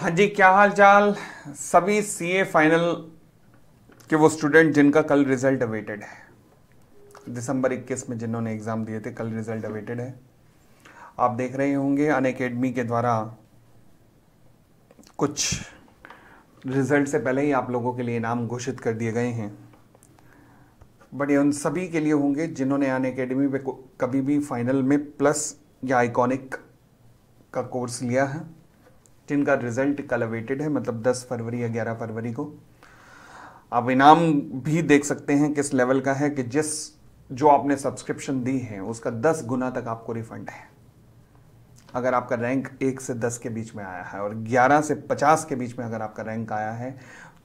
हाँ जी, क्या हाल चाल सभी सीए फाइनल के वो स्टूडेंट जिनका कल रिज़ल्ट अवेटेड है। दिसंबर 21 में जिन्होंने एग्ज़ाम दिए थे, कल रिज़ल्ट अवेटेड है। आप देख रहे होंगे, अन अकेडमी के द्वारा कुछ रिज़ल्ट से पहले ही आप लोगों के लिए इनाम घोषित कर दिए गए हैं। बट ये उन सभी के लिए होंगे जिन्होंने अन अकेडमी पे कभी भी फाइनल में प्लस या आइकॉनिक का कोर्स लिया है। जिनका रिज़ल्ट कल अवेटेड है मतलब 10 फरवरी या 11 फरवरी को। आप इनाम भी देख सकते हैं किस लेवल का है, कि जिस जो आपने सब्सक्रिप्शन दी है, उसका 10 गुना तक आपको रिफंड है। अगर आपका रैंक एक से दस के बीच में आया है और ग्यारह से पचास के बीच में अगर आपका रैंक आया है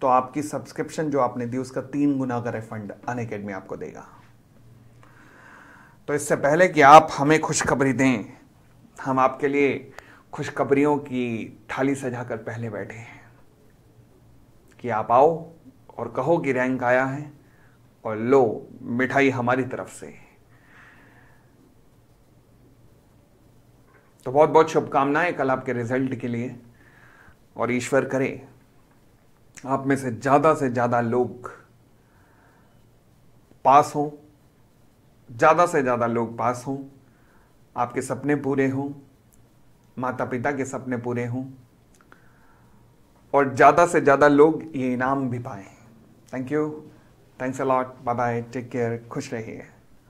तो आपकी सब्सक्रिप्शन जो आपने दी, उसका तीन गुना का रिफंड अन अकेडमी आपको देगा। तो इससे पहले कि आप हमें खुशखबरी दें, हम आपके लिए खुशखबरियों की थाली सजाकर पहले बैठे हैं कि आप आओ और कहो कि रैंक आया है और लो मिठाई हमारी तरफ़ से। तो बहुत बहुत शुभकामनाएँ कल आपके रिज़ल्ट के लिए और ईश्वर करे, आप में से ज़्यादा से ज़्यादा लोग पास हों, ज़्यादा से ज़्यादा लोग पास हों, आपके सपने पूरे हों माता पिता के सपने पूरे हों और ज़्यादा से ज़्यादा लोग ये इनाम भी पाएँ। Thank you thanks a lot bye bye take care खुश रहिए।